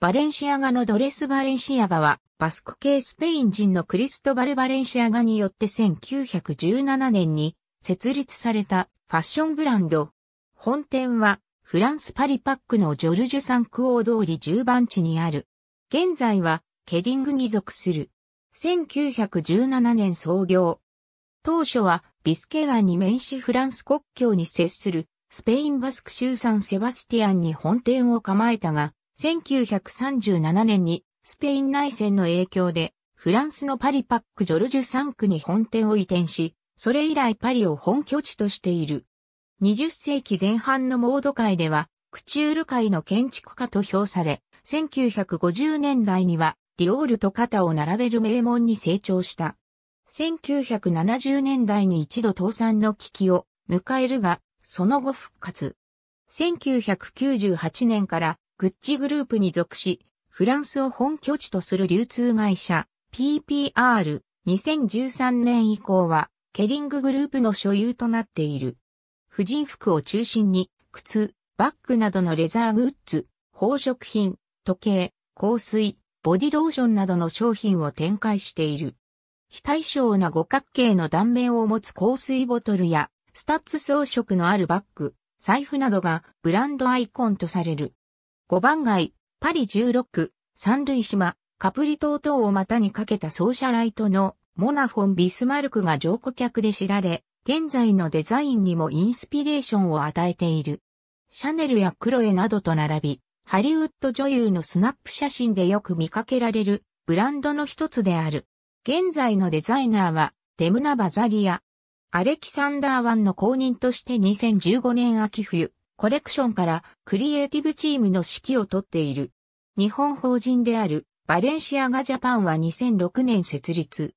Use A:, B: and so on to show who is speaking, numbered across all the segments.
A: バレンシアガのドレス・バレンシアガは、バスク系スペイン人のクリストバル・バレンシアガによって1917年に設立されたファッションブランド。本店はフランス・パリパックのジョルジュ・サンクオー通り10番地にある。現在はケディングに属する。1917年創業。当初はビスケ湾に面しフランス国境に接するスペインバスク州サンセバスティアンに本店を構えたが、1937年にスペイン内戦の影響でフランスのパリパックジョルジュ3区に本店を移転し、それ以来パリを本拠地としている。20世紀前半のモード界では、クチュール界の建築家と評され、1950年代にはディオールと肩を並べる名門に成長した。1970年代に一度倒産の危機を迎えるが、その後復活。1998年からグッチグループに属し、フランスを本拠地とする流通会社 PPR。2013年以降はケリンググループの所有となっている。婦人服を中心に靴、バッグなどのレザーグッズ、宝飾品、時計、香水、ボディローションなどの商品を展開している。非対称な五角形の断面を持つ香水ボトルや、スタッズ装飾のあるバッグ、財布などがブランドアイコンとされる。五番街、パリ16、サンルイ島、カプリ島等を股にかけたソーシャライトのモナフォン・ビスマルクが上顧客で知られ、現在のデザインにもインスピレーションを与えている。シャネルやクロエなどと並び、ハリウッド女優のスナップ写真でよく見かけられるブランドの一つである。現在のデザイナーは、デムナ・バザリア。アレキサンダーワンの後任として2015年秋冬、コレクションからクリエイティブチームの指揮を取っている。日本法人であるバレンシアガジャパンは2006年設立。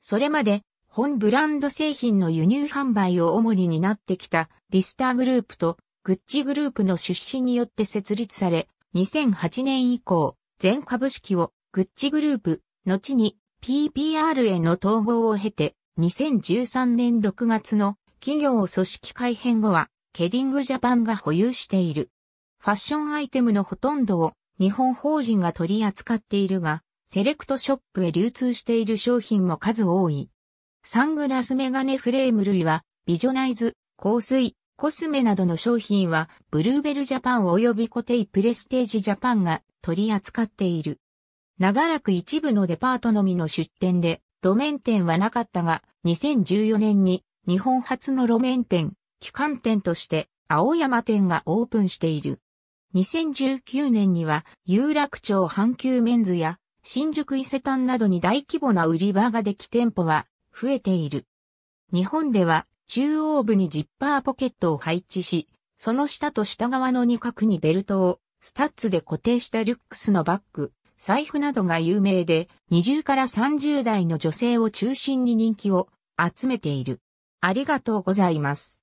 A: それまで本ブランド製品の輸入販売を主に担ってきたリスターグループとグッチグループの出資によって設立され、2008年以降、全株式をグッチグループ、後に PPR への統合を経て、2013年6月の企業組織改編後は、ケリングジャパンが保有している。ファッションアイテムのほとんどを日本法人が取り扱っているが、セレクトショップへ流通している商品も数多い。サングラスメガネフレーム類は、ビジョナイズ、香水、コスメなどの商品は、ブルーベルジャパン及びコテイプレステージジャパンが取り扱っている。長らく一部のデパートのみの出店で、路面店はなかったが、2014年に日本初の路面店、旗艦店として青山店がオープンしている。2019年には有楽町阪急メンズや新宿伊勢丹などに大規模な売り場ができ店舗は増えている。日本では中央部にジッパーポケットを配置し、その下と下側の二角にベルトをスタッズで固定したリュックスのバッグ、財布などが有名で、20から30代の女性を中心に人気を集めている。ありがとうございます。